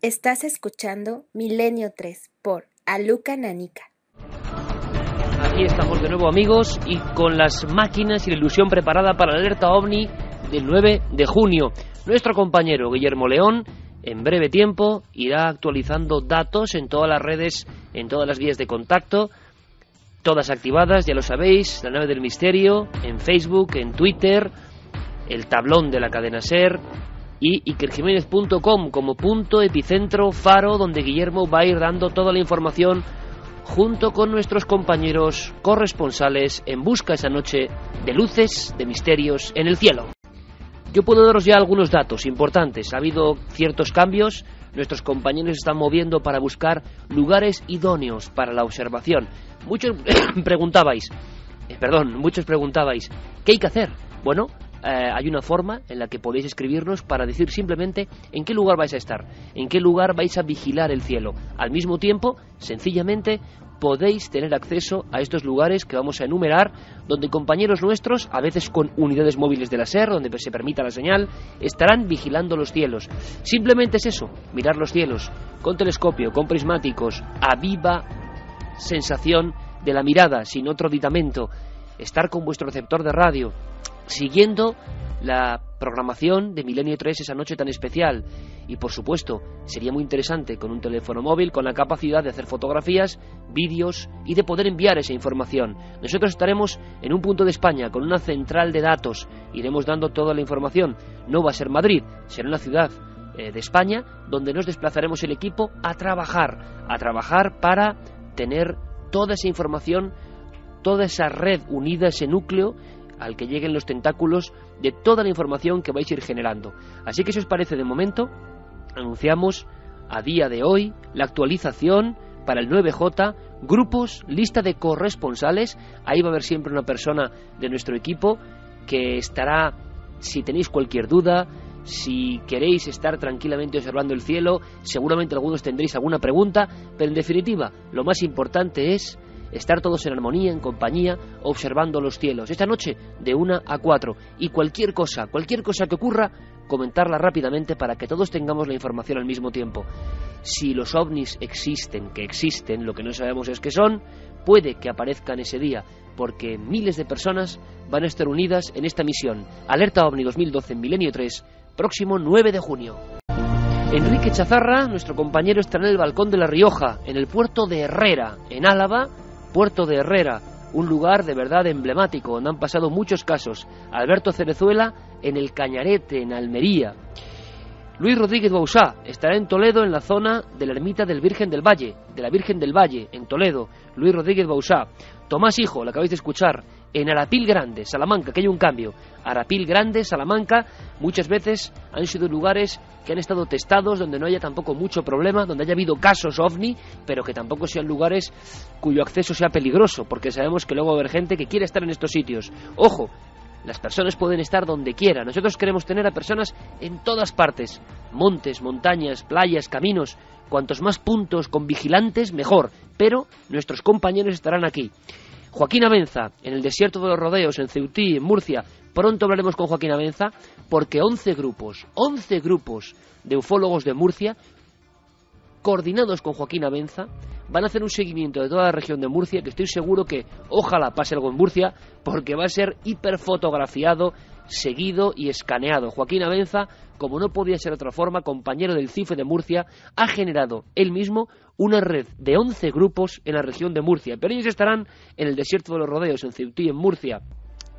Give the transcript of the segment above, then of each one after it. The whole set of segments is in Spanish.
Estás escuchando Milenio 3 por Aluca Nanica. Aquí estamos de nuevo amigos y con las máquinas y la ilusión preparada para la alerta ovni del 9 de junio. Nuestro compañero Guillermo León en breve tiempo irá actualizando datos en todas las redes, en todas las vías de contacto, todas activadas, ya lo sabéis, la nave del misterio, en Facebook, en Twitter, el tablón de la cadena SER y ikerjiménez.com como punto epicentro faro donde Guillermo va a ir dando toda la información junto con nuestros compañeros corresponsales en busca esa noche de luces, de misterios en el cielo. Yo puedo daros ya algunos datos importantes. Ha habido ciertos cambios. Nuestros compañeros están moviendo para buscar lugares idóneos para la observación. Muchos preguntabais, eh, perdón, muchos preguntabais, ¿qué hay que hacer? Bueno, eh, hay una forma en la que podéis escribirnos para decir simplemente en qué lugar vais a estar, en qué lugar vais a vigilar el cielo. Al mismo tiempo, sencillamente, podéis tener acceso a estos lugares que vamos a enumerar, donde compañeros nuestros, a veces con unidades móviles de la SER, donde se permita la señal, estarán vigilando los cielos. Simplemente es eso, mirar los cielos, con telescopio, con prismáticos, a viva sensación de la mirada, sin otro aditamento, estar con vuestro receptor de radio, siguiendo la programación de Milenio 3 esa noche tan especial. Y por supuesto, sería muy interesante con un teléfono móvil con la capacidad de hacer fotografías, vídeos y de poder enviar esa información. Nosotros estaremos en un punto de España con una central de datos. Iremos dando toda la información. No va a ser Madrid, será una ciudad eh, de España donde nos desplazaremos el equipo a trabajar, a trabajar para tener toda esa información, toda esa red unida, ese núcleo al que lleguen los tentáculos de toda la información que vais a ir generando. Así que si os parece de momento, anunciamos a día de hoy la actualización para el 9J, grupos, lista de corresponsales, ahí va a haber siempre una persona de nuestro equipo que estará, si tenéis cualquier duda, si queréis estar tranquilamente observando el cielo, seguramente algunos tendréis alguna pregunta, pero en definitiva, lo más importante es estar todos en armonía, en compañía, observando los cielos. Esta noche de una a cuatro. Y cualquier cosa, cualquier cosa que ocurra, comentarla rápidamente para que todos tengamos la información al mismo tiempo. Si los ovnis existen, que existen, lo que no sabemos es que son, puede que aparezcan ese día, porque miles de personas van a estar unidas en esta misión. Alerta OVNI 2012 en Milenio 3, próximo 9 de junio. Enrique Chazarra, nuestro compañero, está en el balcón de La Rioja, en el puerto de Herrera, en Álava, Puerto de Herrera, un lugar de verdad emblemático donde han pasado muchos casos. Alberto Cerezuela en el Cañarete, en Almería. Luis Rodríguez Bausá estará en Toledo en la zona de la ermita del Virgen del Valle, de la Virgen del Valle, en Toledo. Luis Rodríguez Bausá. Tomás Hijo, lo acabáis de escuchar, en Arapil Grande, Salamanca, que hay un cambio. Arapil Grande, Salamanca, muchas veces han sido lugares que han estado testados, donde no haya tampoco mucho problema, donde haya habido casos ovni, pero que tampoco sean lugares cuyo acceso sea peligroso, porque sabemos que luego va a haber gente que quiere estar en estos sitios. Ojo, las personas pueden estar donde quiera. Nosotros queremos tener a personas en todas partes. Montes, montañas, playas, caminos. Cuantos más puntos con vigilantes, mejor. Pero nuestros compañeros estarán aquí. Joaquín Abenza, en el desierto de los rodeos, en Ceutí, en Murcia. Pronto hablaremos con Joaquín Abenza porque 11 grupos, 11 grupos de ufólogos de Murcia, coordinados con Joaquín Abenza, van a hacer un seguimiento de toda la región de Murcia, que estoy seguro que ojalá pase algo en Murcia, porque va a ser hiperfotografiado, seguido y escaneado. Joaquín Abenza, como no podía ser de otra forma, compañero del CIFE de Murcia, ha generado él mismo una red de 11 grupos en la región de Murcia, pero ellos estarán en el desierto de los rodeos, en Ceutí, en Murcia.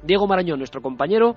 Diego Marañón, nuestro compañero,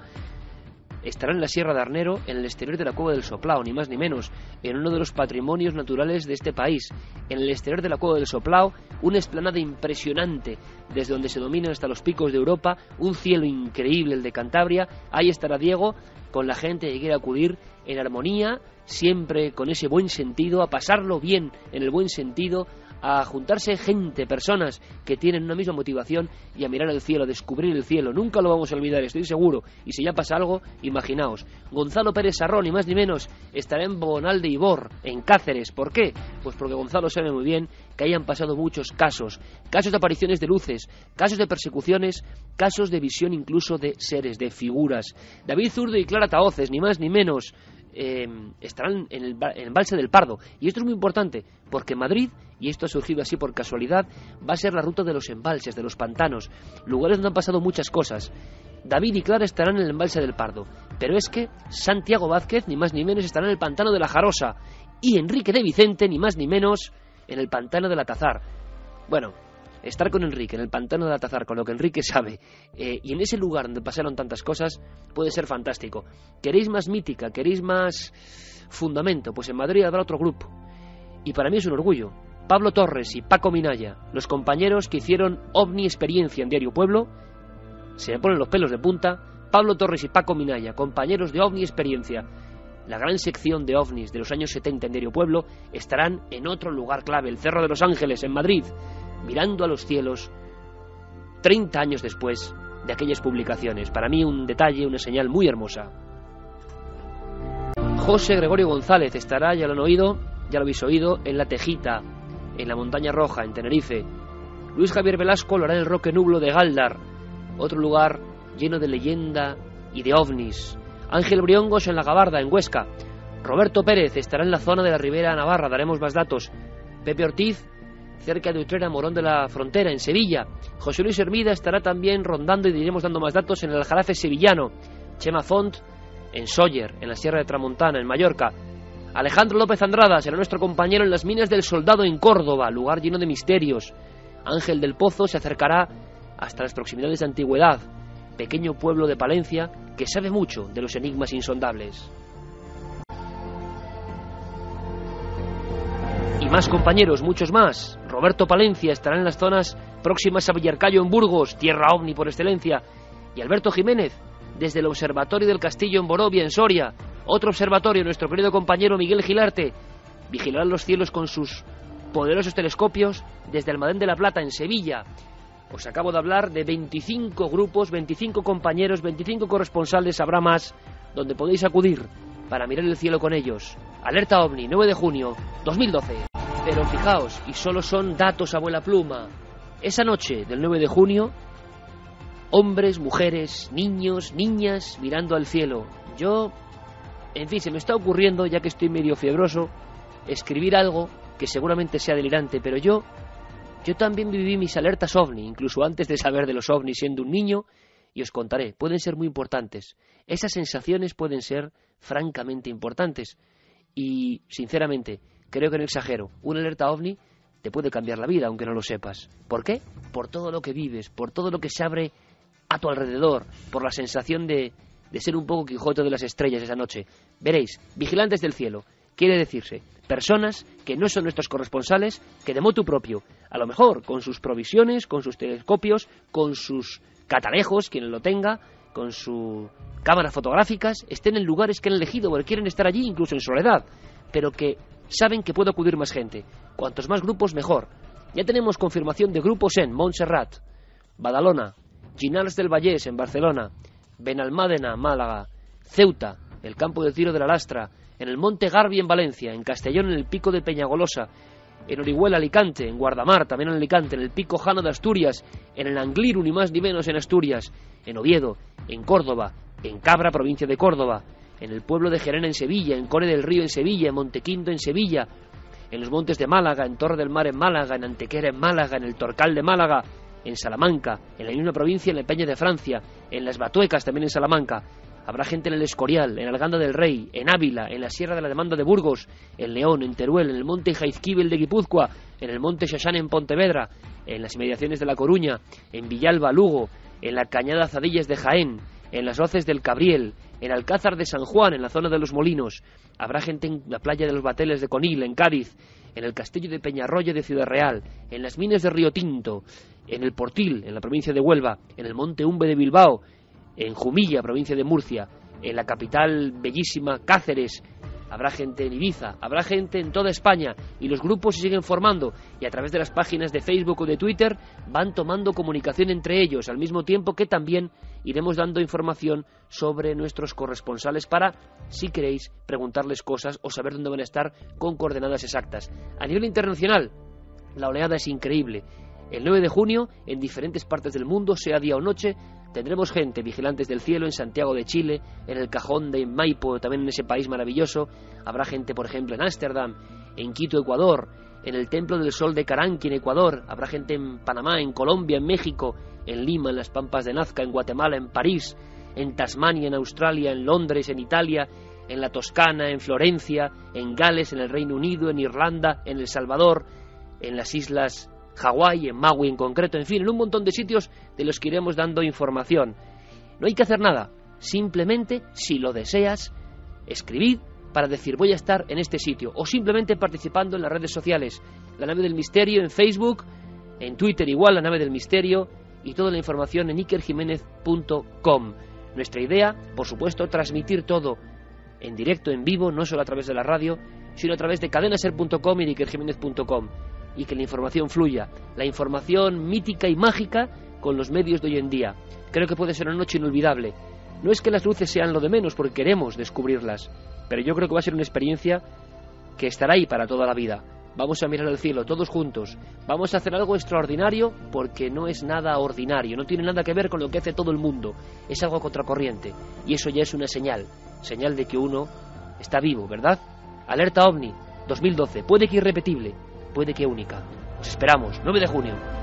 estará en la Sierra de Arnero, en el exterior de la Cueva del Soplao, ni más ni menos, en uno de los patrimonios naturales de este país. En el exterior de la Cueva del Soplao, una esplanada impresionante, desde donde se dominan hasta los picos de Europa, un cielo increíble, el de Cantabria. Ahí estará Diego, con la gente que quiere acudir en armonía, siempre con ese buen sentido, a pasarlo bien en el buen sentido, a juntarse gente, personas que tienen una misma motivación y a mirar el cielo, a descubrir el cielo. Nunca lo vamos a olvidar, estoy seguro. Y si ya pasa algo, imaginaos. Gonzalo Pérez Sarrón, ni más ni menos, estará en Bonal de Ibor, en Cáceres. ¿Por qué? Pues porque Gonzalo sabe muy bien que hayan pasado muchos casos. Casos de apariciones de luces, casos de persecuciones, casos de visión incluso de seres, de figuras. David Zurdo y Clara Taoces, ni más ni menos eh, estarán en el, embalse del Pardo. Y esto es muy importante, porque Madrid, y esto ha surgido así por casualidad, va a ser la ruta de los embalses, de los pantanos, lugares donde han pasado muchas cosas. David y Clara estarán en el embalse del Pardo, pero es que Santiago Vázquez, ni más ni menos, estará en el pantano de la Jarosa, y Enrique de Vicente, ni más ni menos, en el pantano del Atazar. Bueno, estar con Enrique en el pantano del Atazar, con lo que Enrique sabe, eh, y en ese lugar donde pasaron tantas cosas, puede ser fantástico. ¿Queréis más mítica? ¿Queréis más fundamento? Pues en Madrid habrá otro grupo. Y para mí es un orgullo. Pablo Torres y Paco Minaya, los compañeros que hicieron OVNI Experiencia en Diario Pueblo, se me ponen los pelos de punta. Pablo Torres y Paco Minaya, compañeros de OVNI Experiencia, la gran sección de ovnis de los años 70 en Diario Pueblo, estarán en otro lugar clave, el Cerro de los Ángeles, en Madrid, mirando a los cielos 30 años después de aquellas publicaciones. Para mí un detalle, una señal muy hermosa. José Gregorio González estará, ya lo han oído, ya lo habéis oído, en La Tejita, en la Montaña Roja, en Tenerife. Luis Javier Velasco lo hará en el Roque Nublo de Galdar, otro lugar lleno de leyenda y de ovnis. Ángel Briongos en La Gabarda, en Huesca. Roberto Pérez estará en la zona de la Ribera Navarra, daremos más datos. Pepe Ortiz, cerca de Utrera, Morón de la Frontera, en Sevilla. José Luis Hermida estará también rondando y diremos dando más datos en el Aljarafe sevillano. Chema Font en Sóller, en la Sierra de Tramontana, en Mallorca. Alejandro López Andrada será nuestro compañero en las minas del Soldado en Córdoba, lugar lleno de misterios. Ángel del Pozo se acercará hasta las proximidades de Antigüedad, pequeño pueblo de Palencia que sabe mucho de los enigmas insondables. Más compañeros, muchos más. Roberto Palencia estará en las zonas próximas a Villarcayo en Burgos, tierra ovni por excelencia. Y Alberto Jiménez, desde el Observatorio del Castillo en Borovia, en Soria. Otro observatorio, nuestro querido compañero Miguel Gilarte, vigilará los cielos con sus poderosos telescopios desde Almadén de la Plata, en Sevilla. Os acabo de hablar de 25 grupos, 25 compañeros, 25 corresponsales, habrá más, donde podéis acudir para mirar el cielo con ellos. Alerta OVNI, 9 de junio 2012. Pero fijaos, y solo son datos abuela pluma. Esa noche del 9 de junio, hombres, mujeres, niños, niñas mirando al cielo. Yo, en fin, se me está ocurriendo, ya que estoy medio fiebroso, escribir algo que seguramente sea delirante, pero yo yo también viví mis alertas ovni, incluso antes de saber de los ovnis siendo un niño, y os contaré, pueden ser muy importantes. Esas sensaciones pueden ser francamente importantes. Y, sinceramente, creo que no exagero. Una alerta ovni te puede cambiar la vida, aunque no lo sepas. ¿Por qué? Por todo lo que vives, por todo lo que se abre a tu alrededor, por la sensación de, de ser un poco Quijote de las estrellas esa noche. Veréis, vigilantes del cielo, quiere decirse personas que no son nuestros corresponsales, que de motu propio, a lo mejor con sus provisiones, con sus telescopios, con sus catalejos, quien lo tenga, con sus cámaras fotográficas, estén en lugares que han elegido o quieren estar allí incluso en soledad, pero que saben que puede acudir más gente. Cuantos más grupos, mejor. Ya tenemos confirmación de grupos en Montserrat, Badalona, Ginals del Vallés en Barcelona, Benalmádena, Málaga, Ceuta, el campo de tiro de la Lastra, en el Monte Garbi en Valencia, en Castellón en el Pico de Peñagolosa, en Orihuela Alicante, en Guardamar también en Alicante, en el Pico Jano de Asturias, en el Angliru ni más ni menos en Asturias, en Oviedo, en Córdoba, en Cabra, provincia de Córdoba, en el pueblo de Gerena en Sevilla, en Core del Río en Sevilla, en Montequinto en Sevilla, en los montes de Málaga, en Torre del Mar en Málaga, en Antequera en Málaga, en el Torcal de Málaga, en Salamanca, en la misma provincia en la Peña de Francia, en las Batuecas también en Salamanca, Habrá gente en el Escorial, en Alganda del Rey, en Ávila, en la Sierra de la Demanda de Burgos, en León, en Teruel, en el monte Jaizquíbel de Guipúzcoa, en el monte Xaxán en Pontevedra, en las inmediaciones de La Coruña, en Villalba, Lugo, en la Cañada Zadillas de Jaén, en las hoces del Cabriel, en Alcázar de San Juan, en la zona de los Molinos. Habrá gente en la playa de los Bateles de Conil, en Cádiz, en el castillo de Peñarroya de Ciudad Real, en las minas de Río Tinto, en el Portil, en la provincia de Huelva, en el monte Umbe de Bilbao, en Jumilla, provincia de Murcia, en la capital bellísima Cáceres, habrá gente en Ibiza, habrá gente en toda España y los grupos se siguen formando y a través de las páginas de Facebook o de Twitter van tomando comunicación entre ellos, al mismo tiempo que también iremos dando información sobre nuestros corresponsales para, si queréis, preguntarles cosas o saber dónde van a estar con coordenadas exactas. A nivel internacional, la oleada es increíble. El 9 de junio, en diferentes partes del mundo, sea día o noche, Tendremos gente, vigilantes del cielo, en Santiago de Chile, en el Cajón de Maipo, también en ese país maravilloso. Habrá gente, por ejemplo, en Ámsterdam, en Quito, Ecuador, en el Templo del Sol de Caranqui, en Ecuador. Habrá gente en Panamá, en Colombia, en México, en Lima, en las Pampas de Nazca, en Guatemala, en París, en Tasmania, en Australia, en Londres, en Italia, en la Toscana, en Florencia, en Gales, en el Reino Unido, en Irlanda, en El Salvador, en las islas Hawái, en Maui en concreto, en fin, en un montón de sitios de los que iremos dando información. No hay que hacer nada, simplemente, si lo deseas, escribid para decir voy a estar en este sitio, o simplemente participando en las redes sociales, la nave del misterio en Facebook, en Twitter igual, la nave del misterio, y toda la información en ikerjiménez.com. Nuestra idea, por supuesto, transmitir todo en directo, en vivo, no solo a través de la radio, sino a través de cadenaser.com y de ikerjiménez.com y que la información fluya, la información mítica y mágica con los medios de hoy en día. Creo que puede ser una noche inolvidable. No es que las luces sean lo de menos, porque queremos descubrirlas, pero yo creo que va a ser una experiencia que estará ahí para toda la vida. Vamos a mirar al cielo todos juntos. Vamos a hacer algo extraordinario porque no es nada ordinario, no tiene nada que ver con lo que hace todo el mundo. Es algo contracorriente. Y eso ya es una señal. Señal de que uno está vivo, ¿verdad? Alerta OVNI 2012. Puede que irrepetible puede que única. Os esperamos, 9 de junio.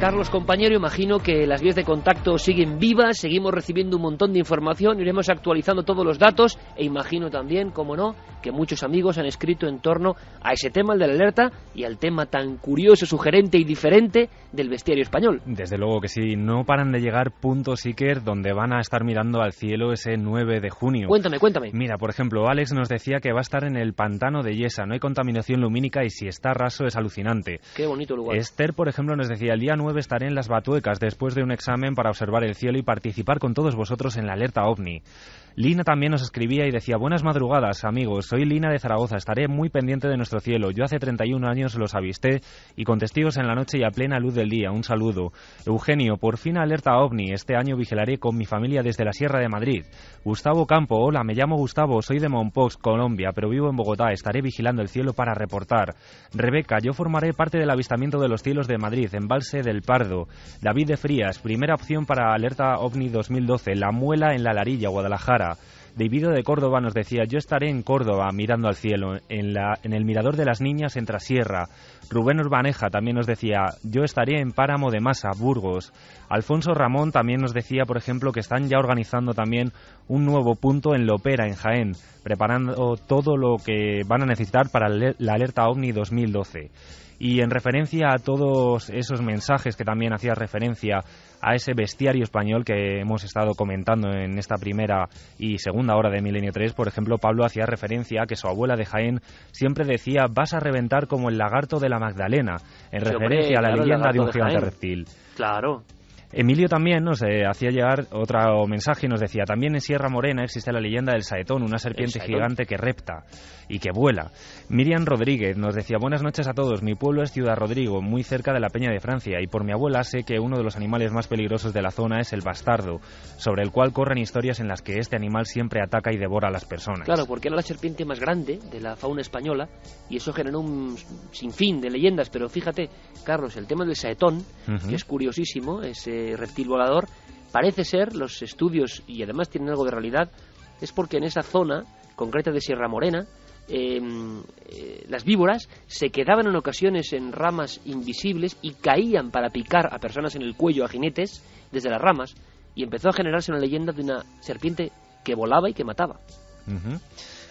Carlos, compañero, imagino que las vías de contacto siguen vivas, seguimos recibiendo un montón de información, iremos actualizando todos los datos e imagino también, como no, que muchos amigos han escrito en torno a ese tema, el de la alerta, y al tema tan curioso, sugerente y diferente del bestiario español. Desde luego que sí, no paran de llegar puntos Iker donde van a estar mirando al cielo ese 9 de junio. Cuéntame, cuéntame. Mira, por ejemplo, Alex nos decía que va a estar en el pantano de Yesa, no hay contaminación lumínica y si está raso es alucinante. Qué bonito lugar. Esther, por ejemplo, nos decía, el día 9 estaré en las Batuecas después de un examen para observar el cielo y participar con todos vosotros en la alerta OVNI. Lina también nos escribía y decía, buenas madrugadas amigos, soy Lina de Zaragoza, estaré muy pendiente de nuestro cielo. Yo hace 31 años los avisté y con testigos en la noche y a plena luz del día. Un saludo. Eugenio, por fin alerta OVNI, este año vigilaré con mi familia desde la Sierra de Madrid. Gustavo Campo, hola, me llamo Gustavo, soy de Monpox, Colombia, pero vivo en Bogotá, estaré vigilando el cielo para reportar. Rebeca, yo formaré parte del avistamiento de los cielos de Madrid, embalse del Pardo. David de Frías, primera opción para alerta OVNI 2012, La Muela en la Larilla, Guadalajara. David de Córdoba nos decía, yo estaré en Córdoba mirando al cielo, en, la, en el mirador de las niñas en Trasierra. Rubén Urbaneja también nos decía, yo estaré en Páramo de Masa, Burgos. Alfonso Ramón también nos decía, por ejemplo, que están ya organizando también un nuevo punto en Lopera, en Jaén, preparando todo lo que van a necesitar para la alerta OVNI 2012. Y en referencia a todos esos mensajes que también hacía referencia a ese bestiario español que hemos estado comentando en esta primera y segunda hora de Milenio 3, por ejemplo, Pablo hacía referencia a que su abuela de Jaén siempre decía vas a reventar como el lagarto de la Magdalena, en referencia a la leyenda de un gigante reptil. Claro. Emilio también nos eh, hacía llegar otro mensaje y nos decía, también en Sierra Morena existe la leyenda del saetón, una serpiente gigante que repta y que vuela. Miriam Rodríguez nos decía, buenas noches a todos, mi pueblo es Ciudad Rodrigo, muy cerca de la Peña de Francia, y por mi abuela sé que uno de los animales más peligrosos de la zona es el bastardo, sobre el cual corren historias en las que este animal siempre ataca y devora a las personas. Claro, porque era la serpiente más grande de la fauna española, y eso generó un sinfín de leyendas, pero fíjate, Carlos, el tema del saetón, que es curiosísimo, reptil volador, parece ser, los estudios, y además tienen algo de realidad, es porque en esa zona concreta de Sierra Morena, em, eh, las víboras se quedaban en ocasiones en ramas invisibles y caían para picar a personas en el cuello, a jinetes, desde las ramas, y empezó a generarse una leyenda de una serpiente que volaba y que mataba.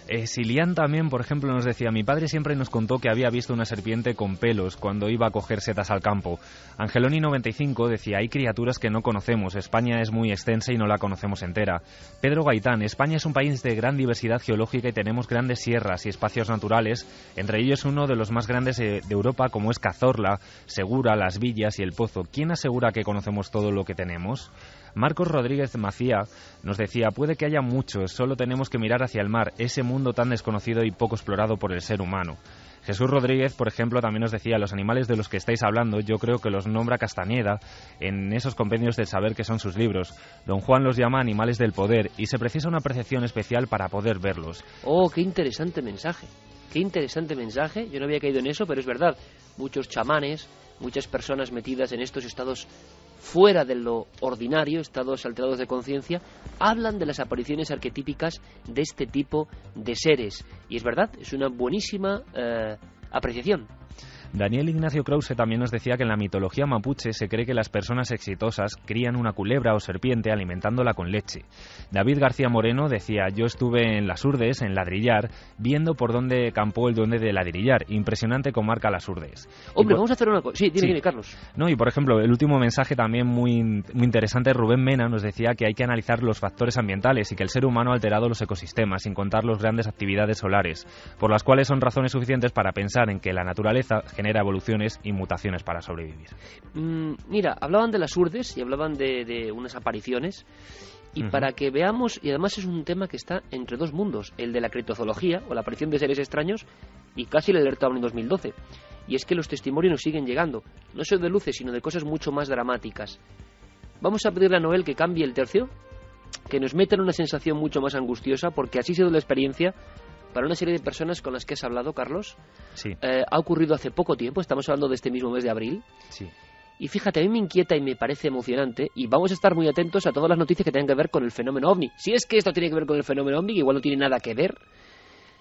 Eh, Silian también, por ejemplo, nos decía, mi padre siempre nos contó que había visto una serpiente con pelos cuando iba a coger setas al campo. Angeloni95 decía, hay criaturas que no conocemos, España es muy extensa y no la conocemos entera. Pedro Gaitán, España es un país de gran diversidad geológica y tenemos grandes sierras y espacios naturales, entre ellos uno de los más grandes de, de Europa como es Cazorla, Segura, Las Villas y El Pozo. ¿Quién asegura que conocemos todo lo que tenemos? Marcos Rodríguez Macía nos decía, puede que haya muchos, solo tenemos que mirar hacia el mar, ese mundo tan desconocido y poco explorado por el ser humano. Jesús Rodríguez, por ejemplo, también nos decía, los animales de los que estáis hablando, yo creo que los nombra Castañeda en esos compendios del saber que son sus libros. Don Juan los llama animales del poder y se precisa una percepción especial para poder verlos. Oh, qué interesante mensaje. Qué interesante mensaje. Yo no había caído en eso, pero es verdad. Muchos chamanes, muchas personas metidas en estos estados fuera de lo ordinario, estados alterados de conciencia, hablan de las apariciones arquetípicas de este tipo de seres. Y es verdad, es una buenísima eh, apreciación. Daniel Ignacio Krause también nos decía que en la mitología mapuche se cree que las personas exitosas crían una culebra o serpiente alimentándola con leche. David García Moreno decía, yo estuve en las Urdes, en Ladrillar, viendo por dónde campó el duende de Ladrillar. Impresionante con marca las Urdes. Hombre, vamos a hacer una cosa. Sí, dime, Carlos. No, y por ejemplo, el último mensaje también muy, muy interesante, Rubén Mena nos decía que hay que analizar los factores ambientales y que el ser humano ha alterado los ecosistemas, sin contar las grandes actividades solares, por las cuales son razones suficientes para pensar en que la naturaleza genera evoluciones y mutaciones para sobrevivir. Mm, mira, hablaban de las urdes y hablaban de, unas apariciones. Y para que veamos, y además es un tema que está entre dos mundos, el de la criptozoología o la aparición de seres extraños y casi el alerta en 2012. Y es que los testimonios nos siguen llegando, no solo de luces, sino de cosas mucho más dramáticas. Vamos a pedirle a Noel que cambie el tercio, que nos meta en una sensación mucho más angustiosa, porque así ha sido la experiencia para una serie de personas con las que has hablado, Carlos. Sí. Eh, ha ocurrido hace poco tiempo, estamos hablando de este mismo mes de abril. Sí. Y fíjate, a mí me inquieta y me parece emocionante y vamos a estar muy atentos a todas las noticias que tengan que ver con el fenómeno ovni. Si es que esto tiene que ver con el fenómeno ovni, igual no tiene nada que ver.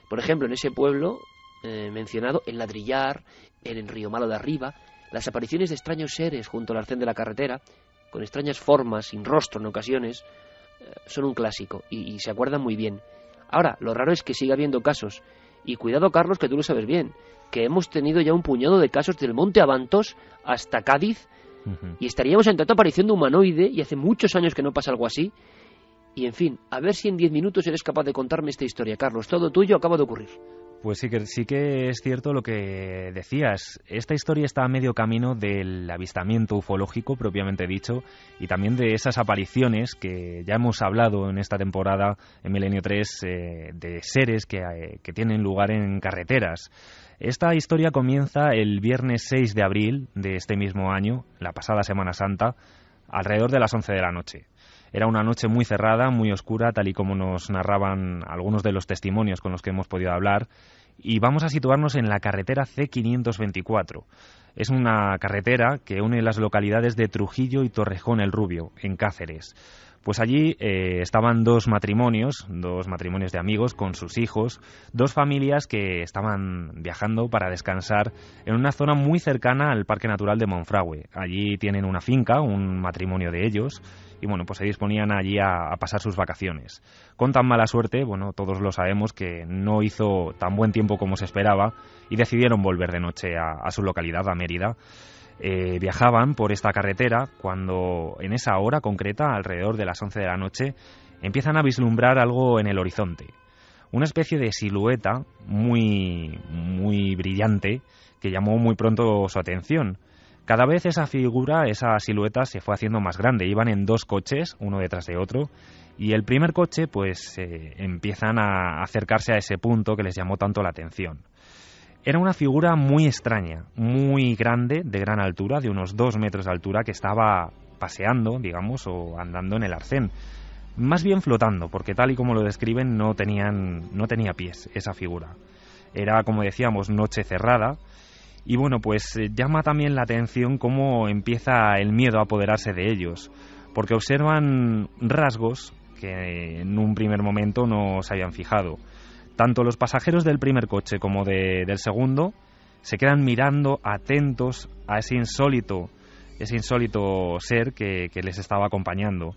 Por ejemplo, en ese pueblo eh, mencionado, en Ladrillar, en el Río Malo de Arriba, las apariciones de extraños seres junto al arcén de la carretera, con extrañas formas, sin rostro en ocasiones, eh, son un clásico y se acuerdan muy bien. Ahora, lo raro es que siga habiendo casos. Y cuidado, Carlos, que tú lo sabes bien, que hemos tenido ya un puñado de casos del Monte Avantos hasta Cádiz y estaríamos ante otra aparición de humanoide y hace muchos años que no pasa algo así. Y en fin, a ver si en diez minutos eres capaz de contarme esta historia, Carlos. Todo tuyo acaba de ocurrir. Pues sí que, sí que es cierto lo que decías. Esta historia está a medio camino del avistamiento ufológico propiamente dicho y también de esas apariciones que ya hemos hablado en esta temporada en Milenio 3 eh, de seres que, eh, que tienen lugar en carreteras. Esta historia comienza el viernes 6 de abril de este mismo año, la pasada Semana Santa, alrededor de las 11 de la noche. Era una noche muy cerrada, muy oscura, tal y como nos narraban algunos de los testimonios con los que hemos podido hablar. Y vamos a situarnos en la carretera C524. Es una carretera que une las localidades de Trujillo y Torrejón el Rubio, en Cáceres. Pues allí eh, estaban dos matrimonios, dos matrimonios de amigos con sus hijos, dos familias que estaban viajando para descansar en una zona muy cercana al Parque Natural de Monfragüe. Allí tienen una finca, un matrimonio de ellos, y bueno, pues se disponían allí a, pasar sus vacaciones. Con tan mala suerte, bueno, todos lo sabemos que no hizo tan buen tiempo como se esperaba y decidieron volver de noche a su localidad, a Mérida. Eh, viajaban por esta carretera cuando en esa hora concreta, alrededor de las 11 de la noche, empiezan a vislumbrar algo en el horizonte. Una especie de silueta muy, muy brillante que llamó muy pronto su atención. Cada vez esa figura, esa silueta se fue haciendo más grande. Iban en dos coches, uno detrás de otro, y el primer coche pues eh, empiezan a acercarse a ese punto que les llamó tanto la atención. Era una figura muy extraña, muy grande, de gran altura, de unos dos metros de altura, que estaba paseando, digamos, o andando en el arcén. Más bien flotando, porque tal y como lo describen, no, tenían, no tenía pies esa figura. Era, como decíamos, noche cerrada. Y bueno, pues eh, llama también la atención cómo empieza el miedo a apoderarse de ellos, porque observan rasgos que en un primer momento no se habían fijado tanto los pasajeros del primer coche como del segundo se quedan mirando atentos a ese insólito, ese insólito ser que, les estaba acompañando.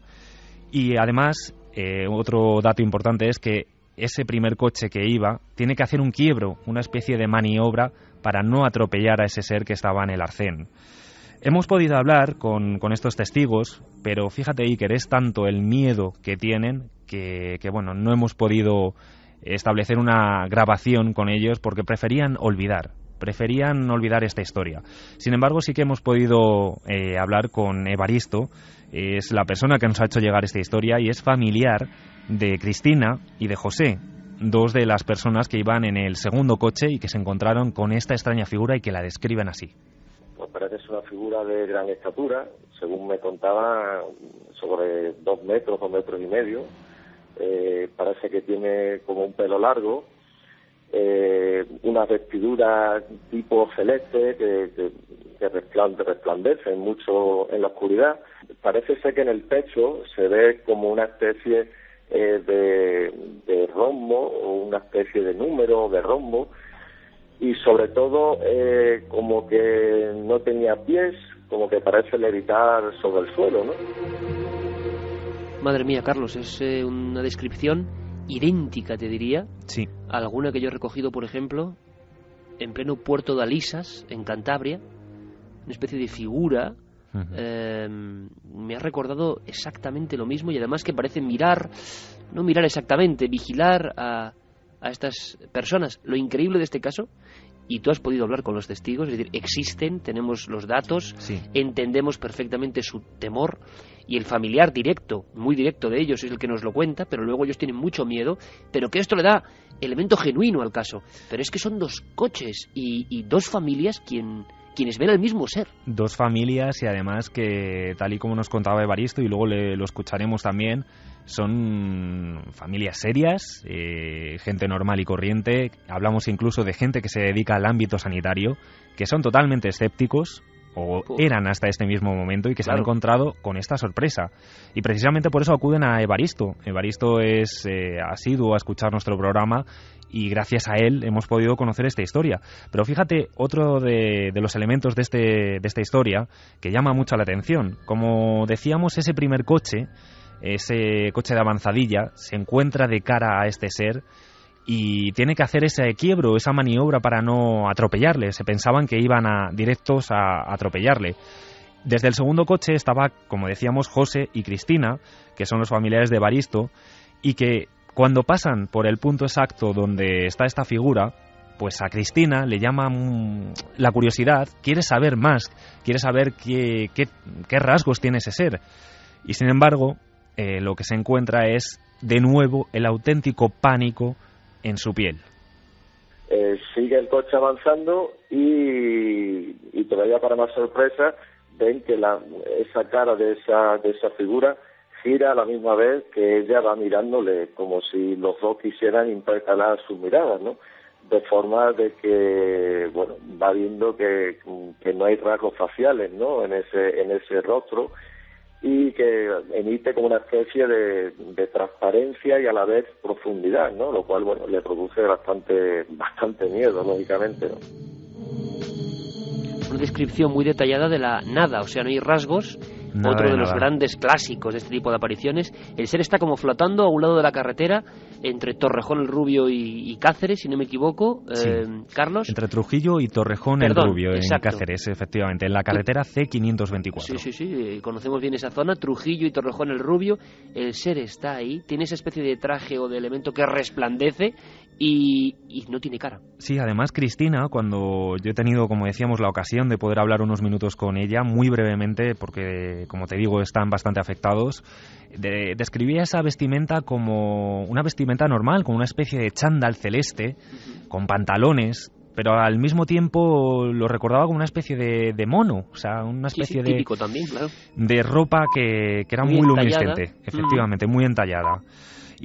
Y además, eh, otro dato importante es que ese primer coche que iba tiene que hacer un quiebro, una especie de maniobra para no atropellar a ese ser que estaba en el arcén. Hemos podido hablar con, estos testigos, pero fíjate, Iker, es tanto el miedo que tienen que, que bueno, no hemos podido establecer una grabación con ellos porque preferían olvidar, preferían olvidar esta historia. Sin embargo, sí que hemos podido eh, hablar con Evaristo, es la persona que nos ha hecho llegar esta historia y es familiar de Cristina y de José, dos de las personas que iban en el segundo coche y que se encontraron con esta extraña figura y que la describen así. Pues parece ser una figura de gran estatura, según me contaba, sobre dos metros, dos metros y medio, eh, parece que tiene como un pelo largo eh, unas vestiduras tipo celeste que, que, que resplandecen mucho en la oscuridad. Parece ser que en el pecho se ve como una especie eh, de, de rombo o una especie de número de rombo y sobre todo eh, como que no tenía pies, como que parece levitar sobre el suelo, ¿no? Madre mía, Carlos, es eh, una descripción idéntica, te diría. Sí. Alguna que yo he recogido, por ejemplo, en pleno puerto de Alisas, en Cantabria, una especie de figura. Eh, me ha recordado exactamente lo mismo y además que parece mirar, no mirar exactamente, vigilar a, a estas personas. Lo increíble de este caso, y tú has podido hablar con los testigos, es decir, existen, tenemos los datos, Sí. entendemos perfectamente su temor y el familiar directo, muy directo de ellos es el que nos lo cuenta, pero luego ellos tienen mucho miedo, pero que esto le da elemento genuino al caso. Pero es que son dos coches y, y dos familias quien, quienes ven al mismo ser. Dos familias y además que, tal y como nos contaba Evaristo, y luego le, lo escucharemos también, son familias serias, eh, gente normal y corriente. Hablamos incluso de gente que se dedica al ámbito sanitario, que son totalmente escépticos, o Puf. eran hasta este mismo momento, y que se han encontrado con esta sorpresa. Y precisamente por eso acuden a Evaristo. Evaristo es eh, asiduo a escuchar nuestro programa y gracias a él hemos podido conocer esta historia. Pero fíjate, otro de, de los elementos de, este, de esta historia que llama mucho la atención. Como decíamos, ese primer coche, ese coche de avanzadilla, se encuentra de cara a este ser y tiene que hacer ese quiebro, esa maniobra para no atropellarle. Se pensaban que iban a, directos a atropellarle. Desde el segundo coche estaba, como decíamos, José y Cristina, que son los familiares de Baristo, y que cuando pasan por el punto exacto donde está esta figura, pues a Cristina le llama mm, la curiosidad, quiere saber más, quiere saber qué, qué, rasgos tiene ese ser. Y sin embargo, eh, lo que se encuentra es de nuevo el auténtico pánico en su piel. Eh, sigue el coche avanzando y, y todavía para más sorpresa ven que la, esa cara de esa, de esa figura gira a la misma vez que ella va mirándole como si los dos quisieran intercalar sus miradas, ¿no? De forma de que, bueno, va viendo que, que no hay rasgos faciales, ¿no? En ese, en ese rostro y que emite como una especie de, de transparencia y a la vez profundidad, ¿no? Lo cual, bueno, le produce bastante, bastante miedo, lógicamente. Una descripción muy detallada de la nada, o sea, no hay rasgos. Nada Otro de de los grandes clásicos de este tipo de apariciones. El ser está como flotando a un lado de la carretera entre Torrejón el Rubio y, y Cáceres, si no me equivoco. Sí. Eh, Carlos. Entre Trujillo y Torrejón Perdón, el Rubio, exacto. en Cáceres, efectivamente, en la carretera C524. Sí, sí, sí, eh, conocemos bien esa zona, Trujillo y Torrejón el Rubio. El ser está ahí, tiene esa especie de traje o de elemento que resplandece y, y no tiene cara. Sí, además Cristina, cuando yo he tenido, como decíamos, la ocasión de poder hablar unos minutos con ella, muy brevemente, porque como te digo, están bastante afectados, de- describía esa vestimenta como una vestimenta normal, como una especie de chándal celeste, con pantalones, pero al mismo tiempo lo recordaba como una especie de, de mono, o sea, una Sí, sí, especie de, también, claro. de ropa que, que era Muy muy, luminiscente, efectivamente, muy entallada.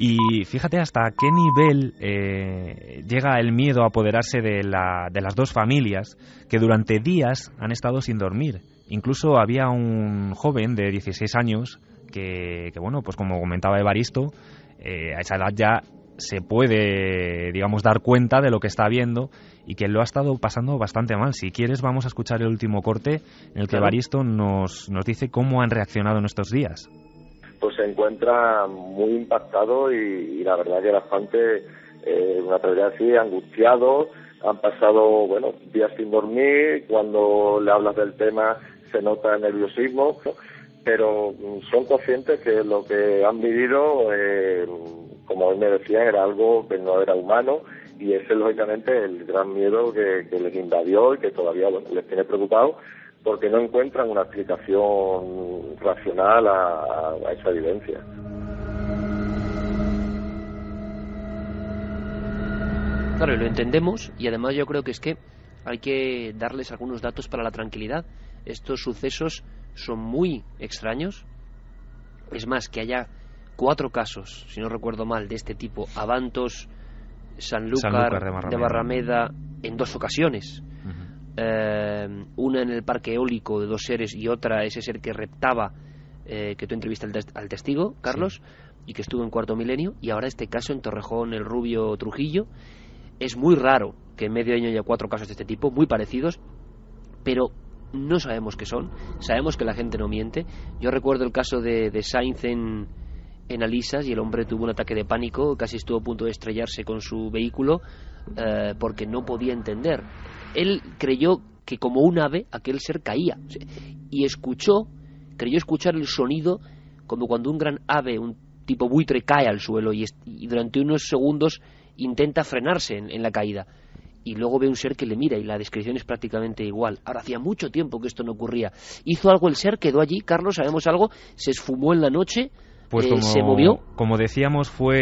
Y fíjate hasta qué nivel eh, llega el miedo a apoderarse de, la, de las dos familias que durante días han estado sin dormir. Incluso había un joven de 16 años que, que bueno, pues como comentaba Evaristo, eh, a esa edad ya se puede, digamos, dar cuenta de lo que está viendo y que lo ha estado pasando bastante mal. Si quieres, vamos a escuchar el último corte en el que. Evaristo nos, nos dice cómo han reaccionado en estos días. Pues se encuentra muy impactado y, y la verdad que bastante, eh, una atrevería a decir, angustiado. Han pasado, bueno, días sin dormir. Cuando le hablas del tema se nota nerviosismo, pero mm, son conscientes que lo que han vivido, eh, como él me decía, era algo que no era humano y ese es lógicamente el gran miedo que, que les invadió y que todavía bueno, les tiene preocupados porque no encuentran una explicación racional a, a esa evidencia. Claro, y lo entendemos y además yo creo que es que hay que darles algunos datos para la tranquilidad. Estos sucesos son muy extraños. Es más, que haya cuatro casos, si no recuerdo mal, de este tipo, Avantos, Sanlúcar, Sanlúcar de, de Barrameda. Barrameda. en dos ocasiones. Eh, una en el parque eólico de dos seres y otra ese ser que reptaba, eh, que tú entrevistaste al, tes- al testigo, Carlos, y que estuvo en cuarto milenio, y ahora este caso en Torrejón, el Rubio Trujillo. Es muy raro que en medio año haya cuatro casos de este tipo, muy parecidos, pero no sabemos qué son, sabemos que la gente no miente. Yo recuerdo el caso de, de Sainz en, en Alisas y el hombre tuvo un ataque de pánico, casi estuvo a punto de estrellarse con su vehículo eh, porque no podía entender. Él creyó que como un ave aquel ser caía y escuchó, creyó escuchar el sonido como cuando un gran ave, un tipo buitre, cae al suelo y, y durante unos segundos intenta frenarse en- en la caída y luego ve un ser que le mira y la descripción es prácticamente igual. Ahora, hacía mucho tiempo que esto no ocurría. ¿Hizo algo el ser? ¿Quedó allí? Carlos, ¿sabemos algo? ¿Se esfumó en la noche? Pues Eh, como, ¿Se movió? como decíamos, fue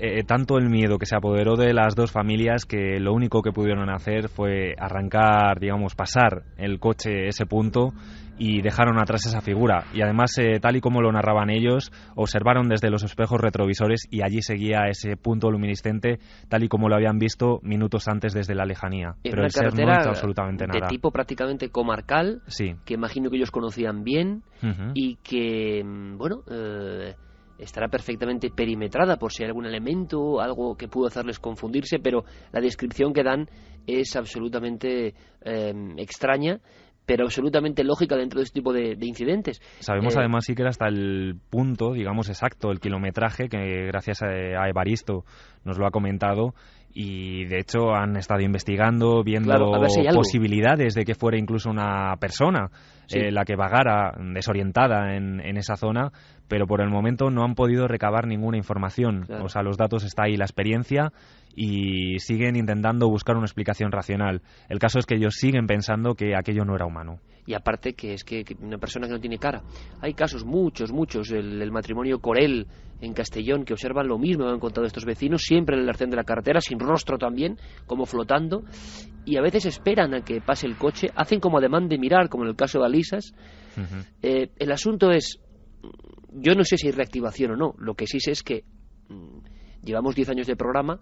eh, tanto el miedo que se apoderó de las dos familias que lo único que pudieron hacer fue arrancar, digamos, pasar el coche ese punto y dejaron atrás esa figura. Y además, eh, tal y como lo narraban ellos, observaron desde los espejos retrovisores y allí seguía ese punto luminiscente tal y como lo habían visto minutos antes desde la lejanía. Pero una el ser no hizo absolutamente de nada. tipo prácticamente comarcal, Sí. que imagino que ellos conocían bien y que, mm, bueno, eh, estará perfectamente perimetrada por si hay algún elemento, algo que pudo hacerles confundirse, pero la descripción que dan es absolutamente eh, extraña, pero absolutamente lógica dentro de este tipo de, de incidentes. Sabemos Eh, además sí que era hasta el punto, digamos exacto, el kilometraje, que gracias a, a Evaristo nos lo ha comentado, y de hecho han estado investigando, viendo Claro, si posibilidades de que fuera incluso una persona Sí. eh, la que vagara desorientada en, en esa zona, pero por el momento no han podido recabar ninguna información. Claro. O sea, los datos está ahí, la experiencia, y siguen intentando buscar una explicación racional. El caso es que ellos siguen pensando que aquello no era humano. y aparte que es que, que una persona que no tiene cara. Hay casos, muchos, muchos, el, el matrimonio Corel en Castellón, que observan lo mismo, han contado estos vecinos, siempre en el arcén de la carretera, sin rostro también, como flotando, y a veces esperan a que pase el coche, hacen como ademán de mirar, como en el caso de Alisas. Ujú. Eh, el asunto es, yo no sé si hay reactivación o no, lo que sí sé es que mm, llevamos 10 años de programa,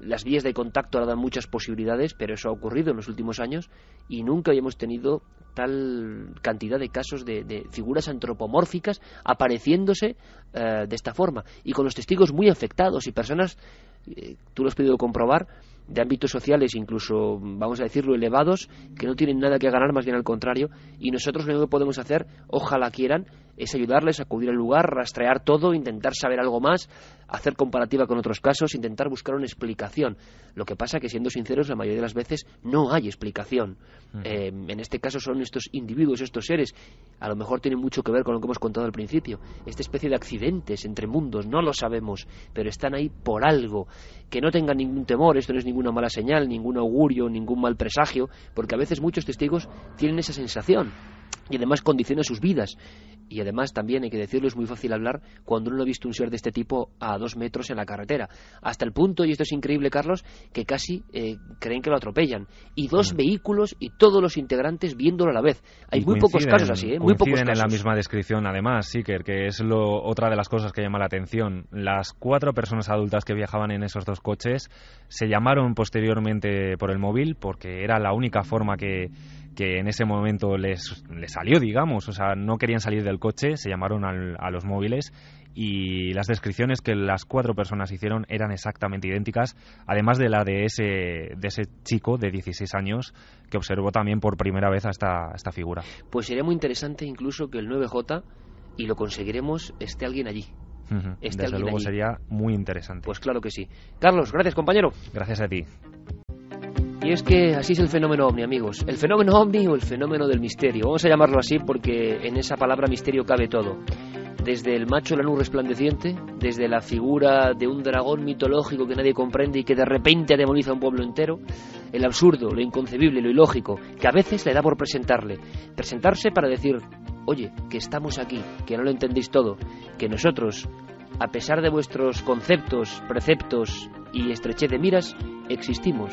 las vías de contacto ahora dan muchas posibilidades, pero eso ha ocurrido en los últimos años y nunca habíamos tenido tal cantidad de casos de, de figuras antropomórficas apareciéndose eh, de esta forma. Y con los testigos muy afectados y personas, eh, tú lo has podido comprobar, de ámbitos sociales incluso, vamos a decirlo, elevados, que no tienen nada que ganar, más bien al contrario, y nosotros lo único que podemos hacer, ojalá quieran, es ayudarles a acudir al lugar, rastrear todo, intentar saber algo más, hacer comparativa con otros casos, intentar buscar una explicación. Lo que pasa que, siendo sinceros, la mayoría de las veces no hay explicación. Eh, en este caso son estos individuos, estos seres, a lo mejor tienen mucho que ver con lo que hemos contado al principio. Esta especie de accidentes entre mundos, no lo sabemos, pero están ahí por algo. Que no tengan ningún temor, esto no es ninguna mala señal, ningún augurio, ningún mal presagio, porque a veces muchos testigos tienen esa sensación y además condiciona sus vidas. Y además también hay que decirlo, es muy fácil hablar cuando uno ha visto un ser de este tipo a dos metros en la carretera. Hasta el punto, y esto es increíble, Carlos, que casi eh, creen que lo atropellan. Y dos vehículos y todos los integrantes viéndolo a la vez. Hay Y muy pocos casos así, ¿eh? Muy pocos coinciden en la casos. misma descripción, además, Siker, que es lo, otra de las cosas que llama la atención. Las cuatro personas adultas que viajaban en esos dos coches se llamaron posteriormente por el móvil porque era la única forma que, que en ese momento les, les salió, digamos. O sea, no querían salir del coche, se llamaron al- a los móviles y las descripciones que las cuatro personas hicieron eran exactamente idénticas, además de la de ese, de ese chico de 16 años que observó también por primera vez a esta, a esta figura. Pues sería muy interesante incluso que el 9J, y lo conseguiremos, esté alguien allí. Ujú. Este Desde alguien luego allí. sería muy interesante. Pues claro que sí. Carlos, gracias compañero. Gracias a ti. Y es que así es el fenómeno ovni, amigos. El fenómeno ovni o el fenómeno del misterio. Vamos a llamarlo así porque en esa palabra misterio cabe todo. Desde el macho lanú resplandeciente, desde la figura de un dragón mitológico que nadie comprende y que de repente demoniza a un pueblo entero, el absurdo, lo inconcebible, lo ilógico, que a veces le da por presentarle. Presentarse para decir, oye, que estamos aquí, que no lo entendéis todo, que nosotros, a pesar de vuestros conceptos, preceptos y estrechez de miras, existimos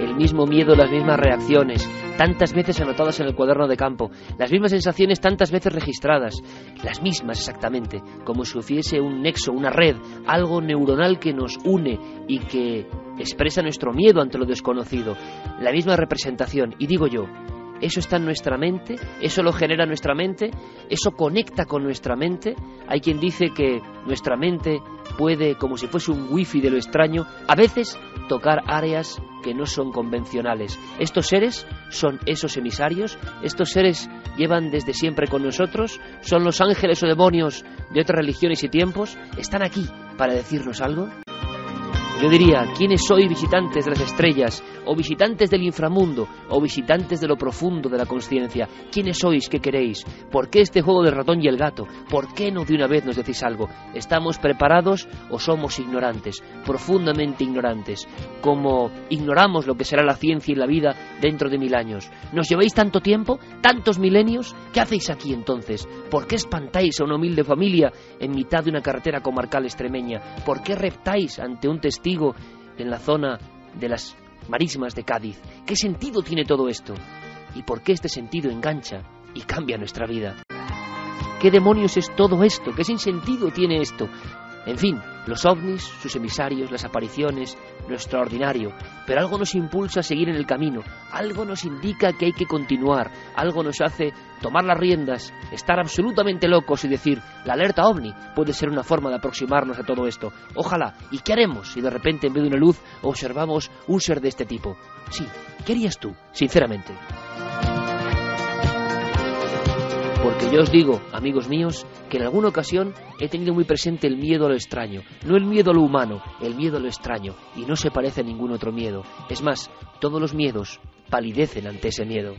el mismo miedo, las mismas reacciones, tantas veces anotadas en el cuaderno de campo, las mismas sensaciones tantas veces registradas, las mismas exactamente, como si hubiese un nexo, una red, algo neuronal que nos une y que expresa nuestro miedo ante lo desconocido, la misma representación. Y digo yo, eso está en nuestra mente, eso lo genera nuestra mente, eso conecta con nuestra mente. Hay quien dice que nuestra mente puede, como si fuese un wifi de lo extraño, a veces tocar áreas que no son convencionales. Estos seres son esos emisarios, estos seres llevan desde siempre con nosotros, son los ángeles o demonios de otras religiones y tiempos, están aquí para decirnos algo. Yo diría, ¿quiénes sois visitantes de las estrellas, o visitantes del inframundo, o visitantes de lo profundo de la conciencia? ¿Quiénes sois? ¿Qué queréis? ¿Por qué este juego del ratón y el gato? ¿Por qué no de una vez nos decís algo? ¿Estamos preparados o somos ignorantes, profundamente ignorantes, como ignoramos lo que será la ciencia y la vida dentro de mil años? ¿Nos lleváis tanto tiempo, tantos milenios? ¿Qué hacéis aquí entonces? ¿Por qué espantáis a una humilde familia en mitad de una carretera comarcal extremeña? ¿Por qué reptáis ante un testigo en la zona de las marismas de Cádiz. ¿Qué sentido tiene todo esto? ¿Y por qué este sentido engancha y cambia nuestra vida? ¿Qué demonios es todo esto? ¿Qué sentido tiene esto? En fin, los ovnis, sus emisarios, las apariciones, lo extraordinario. Pero algo nos impulsa a seguir en el camino, algo nos indica que hay que continuar, algo nos hace tomar las riendas, estar absolutamente locos y decir, la alerta ovni puede ser una forma de aproximarnos a todo esto. Ojalá, ¿y qué haremos si de repente en vez de una luz observamos un ser de este tipo? Sí, ¿qué harías tú, sinceramente? Porque yo os digo, amigos míos, que en alguna ocasión he tenido muy presente el miedo a lo extraño, no el miedo a lo humano, el miedo a lo extraño, y no se parece a ningún otro miedo. Es más, todos los miedos palidecen ante ese miedo.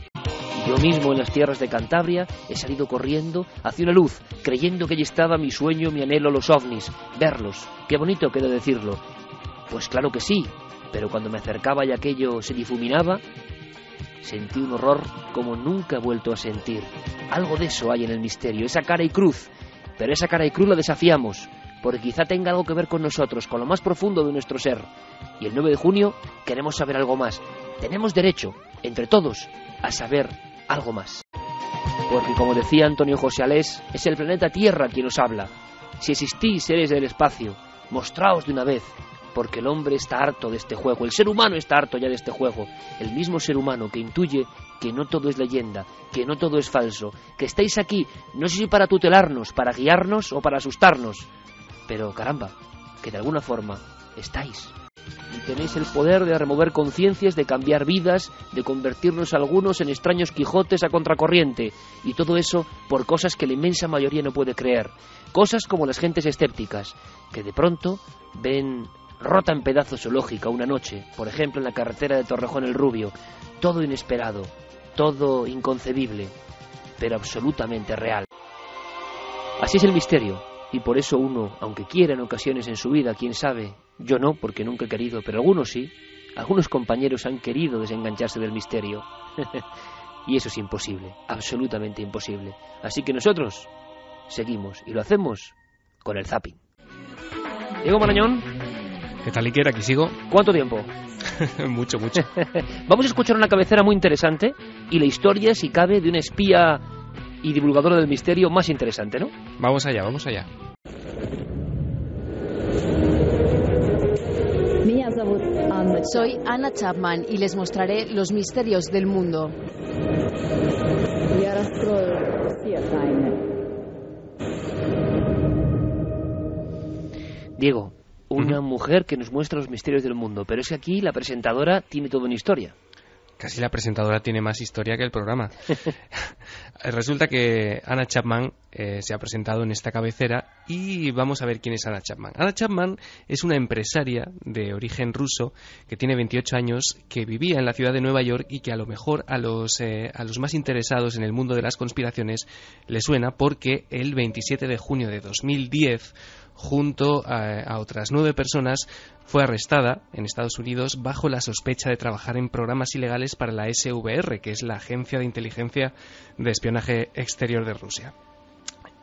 Yo mismo en las tierras de Cantabria he salido corriendo hacia una luz, creyendo que allí estaba mi sueño, mi anhelo, los ovnis, verlos. Qué bonito queda decirlo. Pues claro que sí, pero cuando me acercaba y aquello se difuminaba, sentí un horror como nunca he vuelto a sentir. Algo de eso hay en el misterio, esa cara y cruz. Pero esa cara y cruz la desafiamos, porque quizá tenga algo que ver con nosotros, con lo más profundo de nuestro ser. Y el 9 de junio queremos saber algo más. Tenemos derecho, entre todos, a saber algo más. Porque como decía Antonio José Alés, es el planeta Tierra quien nos habla. Si existís seres del espacio, mostraos de una vez, porque el hombre está harto de este juego, el ser humano está harto ya de este juego, el mismo ser humano que intuye que no todo es leyenda, que no todo es falso, que estáis aquí, no sé si para tutelarnos, para guiarnos o para asustarnos, pero caramba, que de alguna forma estáis. Y tenéis el poder de remover conciencias, de cambiar vidas, de convertirnos algunos en extraños Quijotes a contracorriente, y todo eso por cosas que la inmensa mayoría no puede creer. Cosas como las gentes escépticas, que de pronto ven rota en pedazos su lógica una noche, por ejemplo en la carretera de Torrejón el Rubio, todo inesperado, todo inconcebible, pero absolutamente real. Así es el misterio, y por eso uno, aunque quiera en ocasiones en su vida, quién sabe, yo no, porque nunca he querido, pero algunos sí, algunos compañeros han querido desengancharse del misterio. y eso es imposible, absolutamente imposible. Así que nosotros seguimos y lo hacemos con el zapping. Diego Marañón. ¿Qué tal, Iker? Aquí sigo. ¿Cuánto tiempo? mucho, mucho. Vamos a escuchar una cabecera muy interesante y la historia, si cabe, de una espía y divulgadora del misterio más interesante, ¿no? Vamos allá, vamos allá. Soy Anna Chapman y les mostraré los misterios del mundo. Diego, una mujer que nos muestra los misterios del mundo, pero es que aquí la presentadora tiene toda una historia. Casi la presentadora tiene más historia que el programa. Resulta que Anna Chapman eh, se ha presentado en esta cabecera y vamos a ver quién es Anna Chapman. Anna Chapman es una empresaria de origen ruso que tiene 28 años, que vivía en la ciudad de Nueva York y que a lo mejor a los, eh, a los más interesados en el mundo de las conspiraciones le suena porque el 27 de junio de 2010 junto a, otras nueve personas, fue arrestada en Estados Unidos bajo la sospecha de trabajar en programas ilegales para la SVR, que es la Agencia de Inteligencia de Espionaje Exterior de Rusia.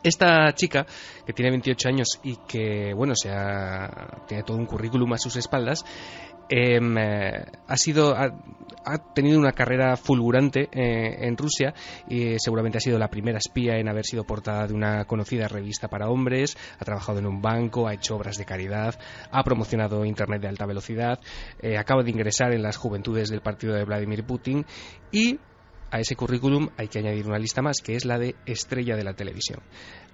Esta chica, que tiene 28 años y que, bueno, se tiene todo un currículum a sus espaldas, eh, ha sido ha, tenido una carrera fulgurante eh, en Rusia y seguramente ha sido la primera espía en haber sido portada de una conocida revista para hombres, ha trabajado en un banco, ha hecho obras de caridad, ha promocionado Internet de alta velocidad, eh, acaba de ingresar en las juventudes del partido de Vladimir Putin y a ese currículum hay que añadir una lista más, que es la de estrella de la televisión.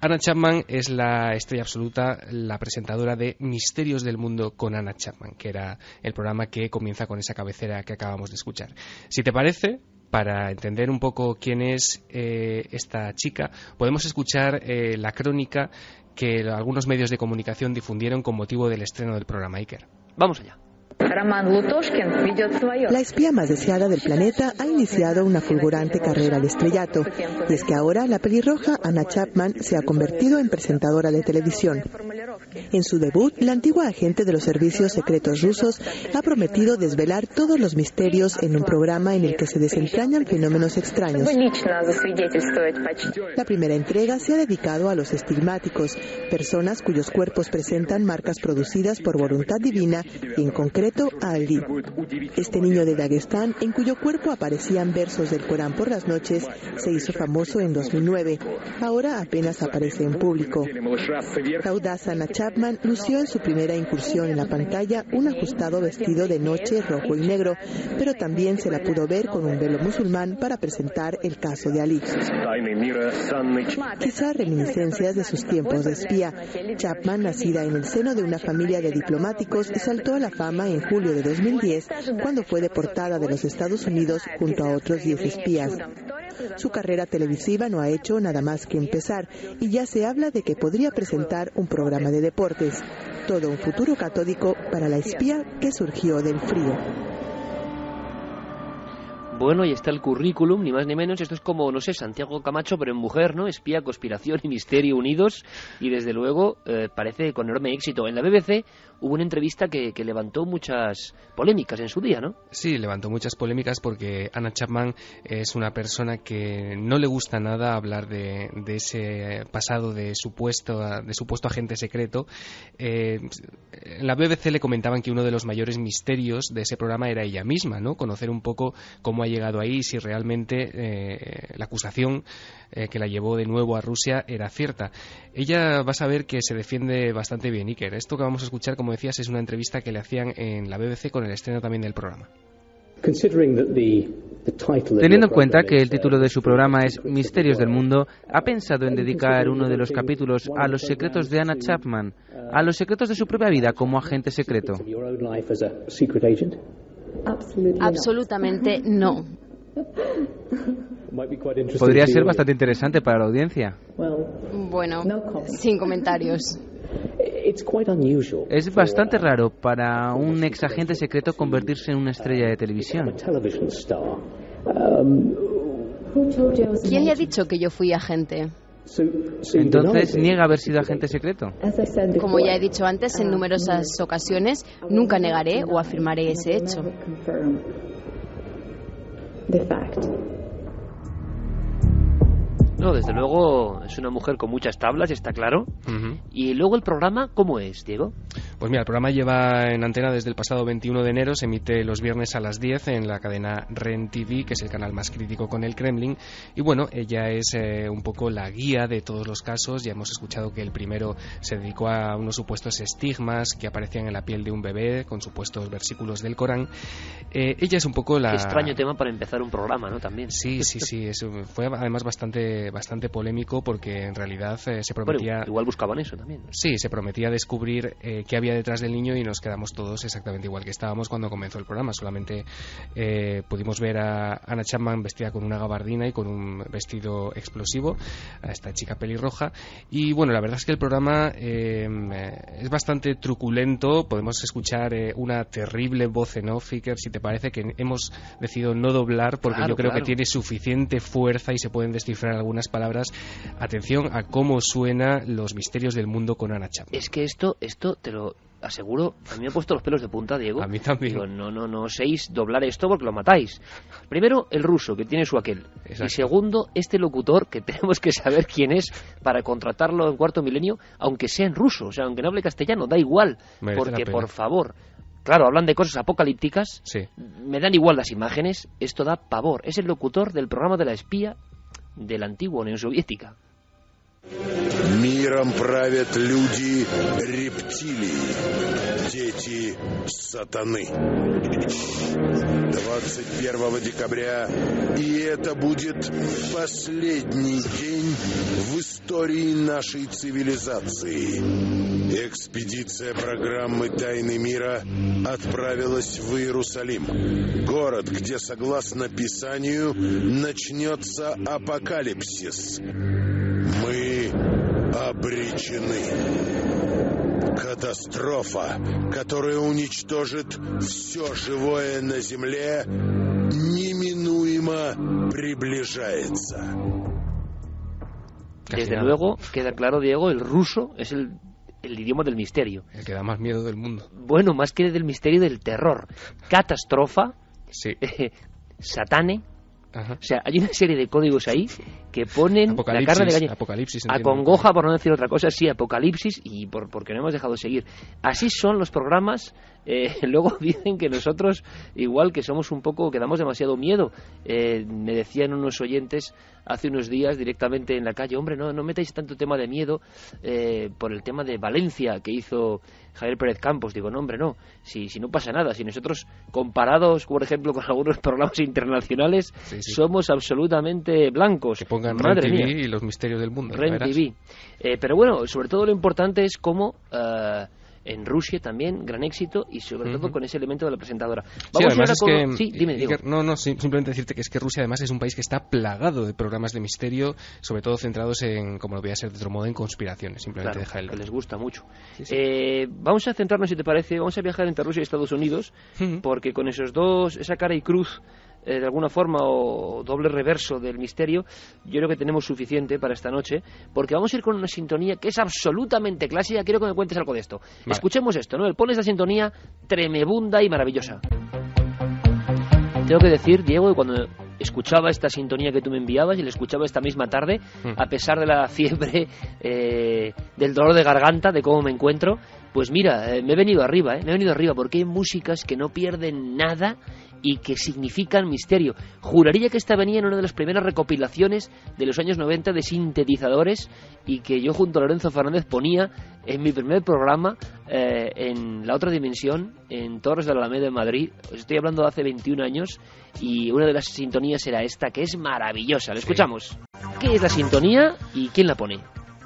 Anna Chapman es la estrella absoluta, la presentadora de Misterios del Mundo con Anna Chapman, que era el programa que comienza con esa cabecera que acabamos de escuchar. Si te parece, para entender un poco quién es eh, esta chica, podemos escuchar eh, la crónica que algunos medios de comunicación difundieron con motivo del estreno del programa Iker. Vamos allá. La espía más deseada del planeta ha iniciado una fulgurante carrera al estrellato, y es que ahora la pelirroja Anna Chapman se ha convertido en presentadora de televisión. En su debut, la antigua agente de los servicios secretos rusos ha prometido desvelar todos los misterios en un programa en el que se desentrañan fenómenos extraños. La primera entrega se ha dedicado a los estigmáticos, personas cuyos cuerpos presentan marcas producidas por voluntad divina y en concreto a Ali. Este niño de Dagestán, en cuyo cuerpo aparecían versos del Corán por las noches, se hizo famoso en 2009. Ahora apenas aparece en público. Chapman lució en su primera incursión en la pantalla un ajustado vestido de noche rojo y negro, pero también se la pudo ver con un velo musulmán para presentar el caso de Ali. Quizás reminiscencias de sus tiempos de espía. Chapman, nacida en el seno de una familia de diplomáticos, saltó a la fama en julio de 2010 cuando fue deportada de los Estados Unidos junto a otros 10 espías. Su carrera televisiva no ha hecho nada más que empezar y ya se habla de que podría presentar un programa de deportes. Todo un futuro catódico para la espía que surgió del frío. Bueno, y está el currículum, ni más ni menos. Esto es como, no sé, Santiago Camacho, pero en mujer, ¿no? Espía, conspiración y misterio unidos. Y desde luego eh, parece con enorme éxito. En la BBC hubo una entrevista que, levantó muchas polémicas en su día, ¿no? Sí, levantó muchas polémicas porque Anna Chapman es una persona que no le gusta nada hablar de, ese pasado de supuesto, de supuesto agente secreto. Eh, en la BBC le comentaban que uno de los mayores misterios de ese programa era ella misma, ¿no? Conocer un poco cómo ha llegado ahí, si realmente eh, la acusación eh, que la llevó de nuevo a Rusia era cierta. Ella va a saber que se defiende bastante bien, Iker. Esto que vamos a escuchar, como decías, es una entrevista que le hacían en la BBC con el estreno también del programa. Teniendo en cuenta que el título de su programa es Misterios del Mundo, ¿ha pensado en dedicar uno de los capítulos a los secretos de Anna Chapman, a los secretos de su propia vida como agente secreto? Absolutamente no. Podría ser bastante interesante para la audiencia. Bueno, sin comentarios. Es bastante raro para un ex agente secreto convertirse en una estrella de televisión. ¿Quién le ha dicho que yo fui agente? Entonces, ¿niega haber sido agente secreto? Como ya he dicho antes en numerosas ocasiones, nunca negaré o afirmaré ese hecho. No, desde luego es una mujer con muchas tablas, está claro. Y luego el programa, ¿cómo es, Diego? Pues mira, el programa lleva en antena desde el pasado 21 de enero, se emite los viernes a las 10 en la cadena REN TV, que es el canal más crítico con el Kremlin. Y bueno, ella es eh, un poco la guía de todos los casos. Ya hemos escuchado que el primero se dedicó a unos supuestos estigmas que aparecían en la piel de un bebé con supuestos versículos del Corán. Eh, ella es un poco la... Qué extraño tema para empezar un programa, ¿no? También. Sí, sí, sí. fue además bastante bastante polémico porque en realidad eh, se prometía... igual buscaban eso también. Sí, se prometía descubrir eh, qué había detrás del niño y nos quedamos todos exactamente igual que estábamos cuando comenzó el programa. Solamente eh, pudimos ver a Anna Chapman vestida con una gabardina y con un vestido explosivo, a esta chica pelirroja. Y bueno, la verdad es que el programa es bastante truculento. Podemos escuchar una terrible voz en off, si te parece, que hemos decidido no doblar porque yo creo que tiene suficiente fuerza y se pueden descifrar algunas palabras, atención a cómo suena Los misterios del mundo con Ana Chapman. Es que esto, esto te lo aseguro, a mí me ha puesto los pelos de punta, Diego. A mí también. no, no, no oséis doblar esto porque lo matáis. Primero, el ruso, que tiene su aquel. Y segundo, este locutor, que tenemos que saber quién es para contratarlo en cuarto milenio, aunque sea en ruso, o sea, aunque no hable castellano, da igual. porque, por favor, claro, hablan de cosas apocalípticas, Sí. me dan igual las imágenes, esto da pavor. Es el locutor del programa de la espía de la antigua Unión Soviética. Миром правят люди рептилии, дети сатаны. 21 декабря, и это будет последний день в истории нашей цивилизации. Экспедиция программы «Тайны мира» отправилась в Иерусалим, город, где, согласно Писанию, начнется апокалипсис. Мы обречены. Катастрофа, которая уничтожит все живое на Земле, неминуемо приближается. Desde luego, queda claro, Diego, el ruso es el, el idioma del misterio. El que da más miedo del mundo. Bueno, más que del misterio del terror. Catastrofa, Sí. satane. Ajá. O sea, hay una serie de códigos ahí que ponen la carne de gallina. apocalipsis, entiendo. Acongoja, por no decir otra cosa, sí, apocalipsis, y por, porque no hemos dejado seguir. Así son los programas. Eh, luego dicen que nosotros, igual que somos un poco, que damos demasiado miedo. Eh, me decían unos oyentes hace unos días directamente en la calle, hombre, no, no metáis tanto tema de miedo eh, por el tema de Valencia que hizo Javier Pérez Campos. Digo, no, hombre, no, si, si no pasa nada, si nosotros comparados, por ejemplo, con algunos programas internacionales, Sí, sí. somos absolutamente blancos. Que pongan Madre Ren mía. Y los misterios del mundo. Ren. TV. Eh, pero bueno, sobre todo lo importante es cómo eh, en Rusia también, gran éxito, y sobre todo con ese elemento de la presentadora. Sí, Vamos ahora es con... que, Sí, dime, Diego. Iker, no, no, sim- simplemente decirte que es que Rusia además es un país que está plagado de programas de misterio, sobre todo centrados en, como lo voy a ser de otro modo, en conspiraciones. Simplemente Claro, deja el... que les gusta mucho. Sí, sí. Eh, vamos a centrarnos, si te parece, vamos a viajar entre Rusia y Estados Unidos, porque con esos dos, esa cara y cruz, eh, de alguna forma, o doble reverso del misterio, yo creo que tenemos suficiente para esta noche, porque vamos a ir con una sintonía que es absolutamente clásica. Quiero que me cuentes algo de esto. Vale. Escuchemos esto, ¿no? Pones la sintonía tremebunda y maravillosa. Tengo que decir, Diego, que cuando escuchaba esta sintonía que tú me enviabas y la escuchaba esta misma tarde, Mm. a pesar de la fiebre, eh, del dolor de garganta, de cómo me encuentro, pues mira, eh, me he venido arriba, ¿eh? me he venido arriba porque hay músicas que no pierden nada y que significan misterio. Juraría que esta venía en una de las primeras recopilaciones de los años 90 de sintetizadores y que yo junto a Lorenzo Fernández ponía en mi primer programa eh, en la otra dimensión, en Torres de la Alameda en Madrid. Os estoy hablando de hace 21 años y una de las sintonías era esta, que es maravillosa. La Sí. escuchamos. ¿Qué es la sintonía y quién la pone?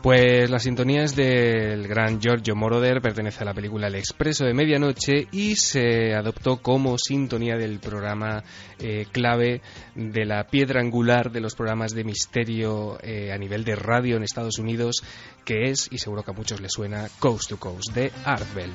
Pues la sintonía es del gran Giorgio Moroder, pertenece a la película El Expreso de Medianoche y se adoptó como sintonía del programa eh, clave de la piedra angular de los programas de misterio eh, a nivel de radio en Estados Unidos, que es, y seguro que a muchos les suena, Coast to Coast, de Art Bell.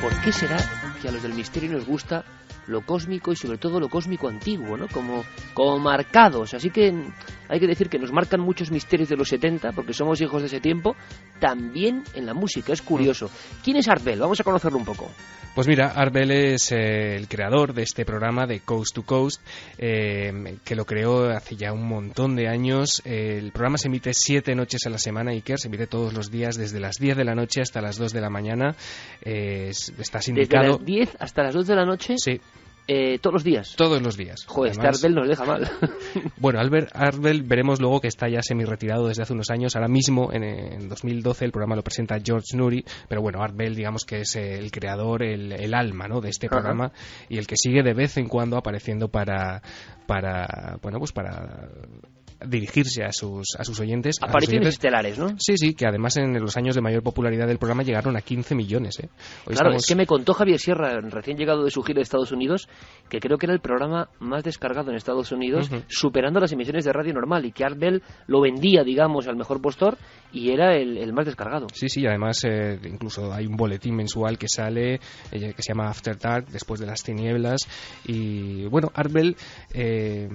¿Por qué será que a los del misterio nos gusta lo cósmico y sobre todo lo cósmico antiguo, ¿no? Como, como marcados. Así que mm, hay que decir que nos marcan muchos misterios de los 70, porque somos hijos de ese tiempo, también en la música. Es curioso. ¿Quién es Art Bell? Vamos a conocerlo un poco. Pues mira, Art Bell es eh, el creador de este programa de Coast to Coast, eh, que lo creó hace ya un montón de años. Eh, el programa se emite siete noches a la semana, Iker, se emite todos los días desde las 10 de la noche hasta las 2 de la mañana. Eh, es- está Desde sindicado. las 10 hasta las 2 de la noche, Sí, eh, todos los días. todos los días. Joder, este Además- Art Bell nos deja mal. Bueno, Albert Arbel veremos luego que está ya semi-retirado desde hace unos años. Ahora mismo, en, en 2012, el programa lo presenta George Nuri, pero bueno, Art Bell, digamos que es el creador, el, el alma ¿no? de este Ajá. programa y el que sigue de vez en cuando apareciendo para, para bueno, pues para dirigirse a sus, a sus oyentes. Apariciones estelares, ¿no? Sí, sí, que además en los años de mayor popularidad del programa llegaron a 15 millones. ¿eh? Hoy Claro, estamos- es que me contó Javier Sierra, recién llegado de su gira de Estados Unidos, que creo que era el programa más descargado en Estados Unidos, superando las emisiones de radio normal, y que Art Bell lo vendía, digamos, al mejor postor, y era el, el más descargado. Sí, sí, además eh, incluso hay un boletín mensual que sale eh, que se llama After Dark, después de las tinieblas. Y bueno, Arbel eh,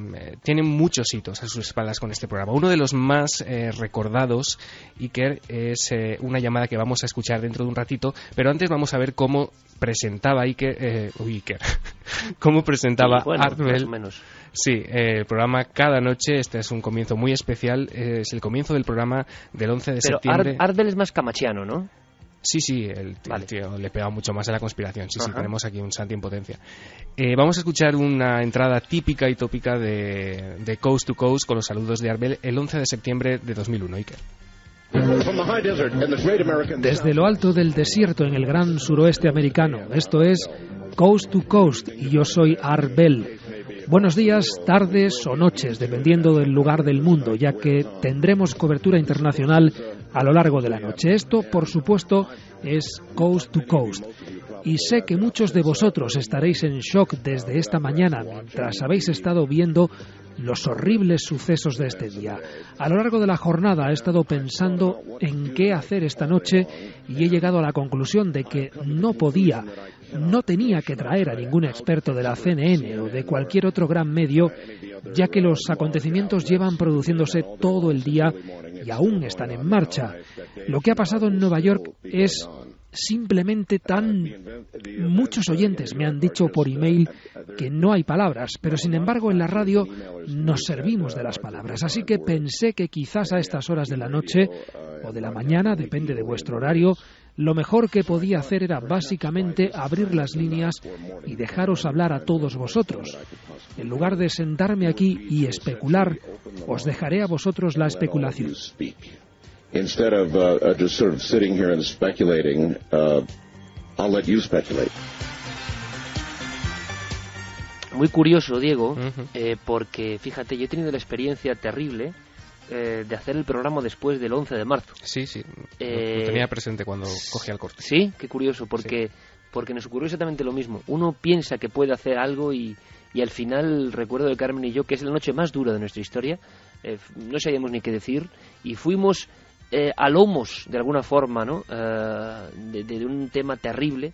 tiene muchos hitos a sus espaldas con este programa. Uno de los más eh, recordados, Iker, es eh, una llamada que vamos a escuchar dentro de un ratito, pero antes vamos a ver cómo presentaba Iker, eh, uy, Iker, cómo presentaba Sí, bueno, menos. Sí, eh, el programa cada noche, este es un comienzo muy especial, eh, es el comienzo del programa del 11 de Pero septiembre. Es más camachiano, ¿no? Sí, sí, el, el Vale. tío le pega mucho más a la conspiración. Sí, sí, Ajá. tenemos aquí un Santi en potencia. Eh, vamos a escuchar una entrada típica y tópica de, de Coast to Coast con los saludos de Arbel el 11 de septiembre de 2001. Iker. Desde lo alto del desierto en el gran suroeste americano. Esto es Coast to Coast y yo soy Arbel. Buenos días, tardes o noches, dependiendo del lugar del mundo, ya que tendremos cobertura internacional a lo largo de la noche. Esto, por supuesto, es Coast to Coast. Y sé que muchos de vosotros estaréis en shock desde esta mañana mientras habéis estado viendo los horribles sucesos de este día. A lo largo de la jornada he estado pensando en qué hacer esta noche y he llegado a la conclusión de que no podía, no tenía que traer a ningún experto de la CNN o de cualquier otro gran medio, ya que los acontecimientos llevan produciéndose todo el día y aún están en marcha. Lo que ha pasado en Nueva York es simplemente tan... Muchos oyentes me han dicho por email que no hay palabras, pero sin embargo en la radio nos servimos de las palabras. Así que pensé que quizás a estas horas de la noche o de la mañana, depende de vuestro horario, lo mejor que podía hacer era básicamente abrir las líneas y dejaros hablar a todos vosotros. En lugar de sentarme aquí y especular, os dejaré a vosotros la especulación. Instead of uh, uh, just sort of sitting here and speculating, uh, I'll let you speculate. Muy curioso, Diego, eh, porque fíjate, yo he tenido la experiencia terrible eh, de hacer el programa después del 11 de marzo. Sí, sí. Lo- Eh, lo tenía presente cuando cogía el corte. Sí, qué curioso, porque, porque nos ocurrió exactamente lo mismo. Uno piensa que puede hacer algo y, y al final recuerdo de Carmen y yo que es la noche más dura de nuestra historia. eh, no sabíamos ni qué decir y fuimos eh, a lomos, de alguna forma, ¿no? Eh, de, de un tema terrible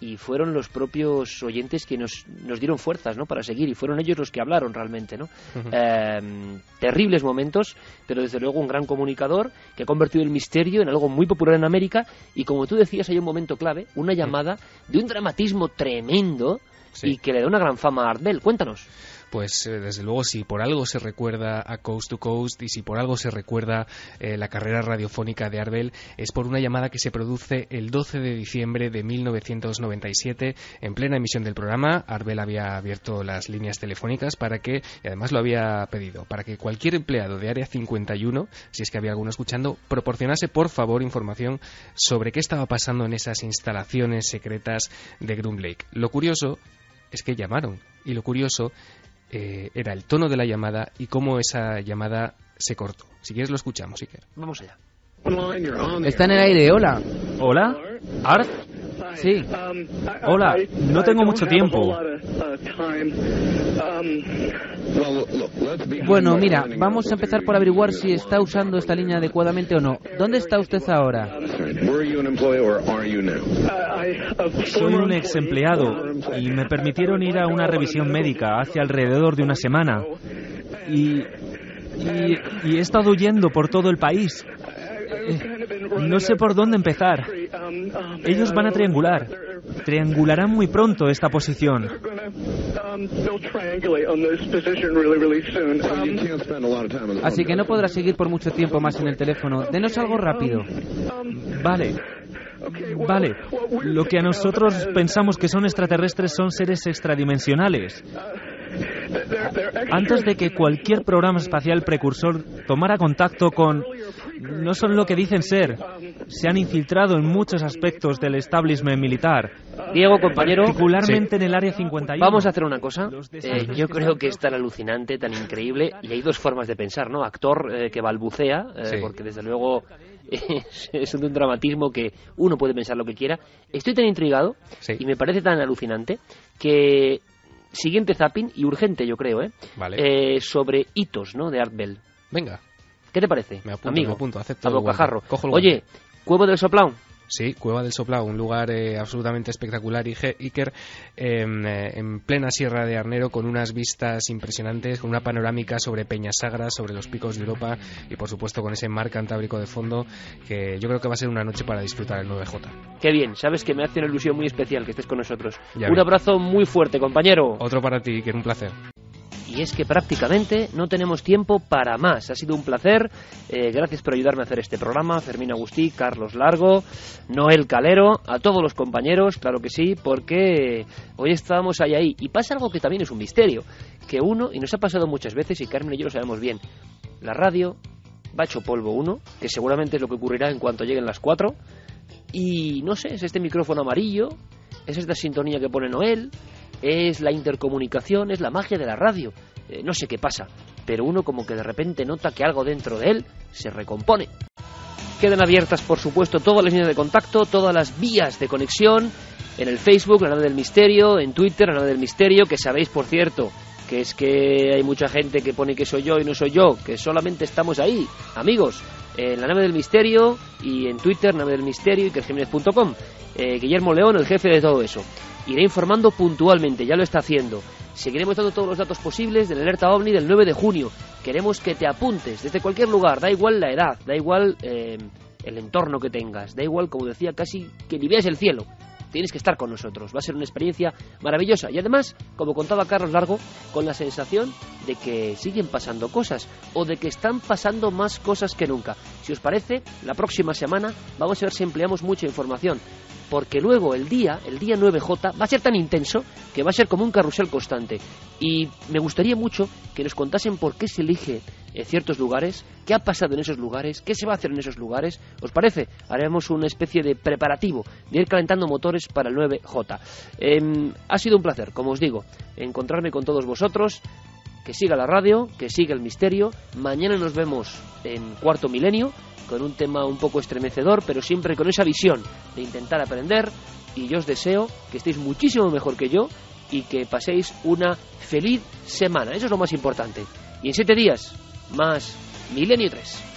y fueron los propios oyentes que nos, nos dieron fuerzas ¿no? para seguir y fueron ellos los que hablaron realmente. ¿no? Eh, terribles momentos, pero desde luego un gran comunicador que ha convertido el misterio en algo muy popular en América y como tú decías hay un momento clave, una llamada de un dramatismo tremendo y que le da una gran fama a Art Bell. Cuéntanos. Pues eh, desde luego si por algo se recuerda a Coast to Coast y si por algo se recuerda eh, la carrera radiofónica de Arbel es por una llamada que se produce el 12 de diciembre de 1997 en plena emisión del programa. Arbel había abierto las líneas telefónicas para que, y además lo había pedido, para que cualquier empleado de Área 51, si es que había alguno escuchando, proporcionase por favor información sobre qué estaba pasando en esas instalaciones secretas de Groom Lake. Lo curioso es que llamaron y lo curioso eh, era el tono de la llamada y cómo esa llamada se cortó. Si quieres lo escuchamos, Iker. Vamos allá. Está en el aire, hola. ¿Hola? ¿Art? Sí. Hola, no tengo mucho tiempo. Bueno, mira, vamos a empezar por averiguar si está usando esta línea adecuadamente o no. ¿Dónde está usted ahora? Soy un ex empleado y me permitieron ir a una revisión médica hace alrededor de una semana. Y, y, y he estado huyendo por todo el país. No sé por dónde empezar. Ellos van a triangular. Triangularán muy pronto esta posición. Así que no podrá seguir por mucho tiempo más en el teléfono. Denos algo rápido. Vale. Vale. Lo que a nosotros pensamos que son extraterrestres son seres extradimensionales. Antes de que cualquier programa espacial precursor tomara contacto con... No son lo que dicen ser. Se han infiltrado en muchos aspectos del establishment militar. Diego, compañero. Particularmente en el Área 51. Vamos a hacer una cosa. Eh, yo creo que es tan alucinante, tan increíble, y hay dos formas de pensar, ¿no? Actor eh, que balbucea, eh, Sí. porque desde luego es, es un dramatismo que uno puede pensar lo que quiera. Estoy tan intrigado y me parece tan alucinante que siguiente zapping y urgente, yo creo, ¿eh? Vale. Eh, sobre hitos, ¿no? De Art Bell. Venga. ¿Qué te parece, Me apunto, amigo? me apunto, acepto A bocajarro. Cojo el Oye, Cuevo del Soplao. Sí, Cueva del Soplao, un lugar eh, absolutamente espectacular, Iker, em, eh, en plena Sierra de Arnero, con unas vistas impresionantes, con una panorámica sobre Peñas Sagras, sobre los picos de Europa y, por supuesto, con ese mar cantábrico de fondo, que yo creo que va a ser una noche para disfrutar el 9J. Qué bien, sabes que me hace una ilusión muy especial que estés con nosotros. Ya un abrazo muy fuerte, compañero. Otro para ti, Iker, un placer. Y es que prácticamente no tenemos tiempo para más. Ha sido un placer. Eh, gracias por ayudarme a hacer este programa. Fermín Agustí, Carlos Largo, Noel Calero, a todos los compañeros, claro que sí, porque hoy estábamos ahí ahí. Y pasa algo que también es un misterio, que uno, y nos ha pasado muchas veces, y Carmen y yo lo sabemos bien, la radio va polvo uno, que seguramente es lo que ocurrirá en cuanto lleguen las cuatro, y no sé, es este micrófono amarillo, es esta sintonía que pone Noel, es la intercomunicación, es la magia de la radio. Eh, no sé qué pasa, pero uno como que de repente nota que algo dentro de él se recompone. Quedan abiertas, por supuesto, todas las líneas de contacto, todas las vías de conexión, en el Facebook, la nave del misterio, en Twitter, la nave del misterio, que sabéis, por cierto, que es que hay mucha gente que pone que soy yo y no soy yo, que solamente estamos ahí, amigos, en la nave del misterio y en Twitter, nave del misterio y que eh, Guillermo León, el jefe de todo eso. Iré informando puntualmente, ya lo está haciendo. Seguiremos dando todos los datos posibles del alerta OVNI del 9 de junio. Queremos que te apuntes desde cualquier lugar, da igual la edad, da igual eh, el entorno que tengas, da igual, como decía, casi que ni veas el cielo tienes que estar con nosotros. Va a ser una experiencia maravillosa. Y además, como contaba Carlos Largo, con la sensación de que siguen pasando cosas o de que están pasando más cosas que nunca. Si os parece, la próxima semana vamos a ver si empleamos mucha información. Porque luego el día, el día 9J, va a ser tan intenso que va a ser como un carrusel constante. Y me gustaría mucho que nos contasen por qué se elige en ciertos lugares, qué ha pasado en esos lugares, qué se va a hacer en esos lugares. ¿Os parece? Haremos una especie de preparativo de ir calentando motores para el 9J. Em, ha sido un placer, como os digo, encontrarme con todos vosotros. Que siga la radio, que siga el misterio. Mañana nos vemos en Cuarto Milenio con un tema un poco estremecedor, pero siempre con esa visión de intentar aprender. Y yo os deseo que estéis muchísimo mejor que yo y que paséis una feliz semana. Eso es lo más importante. Y en siete días más Milenio 3.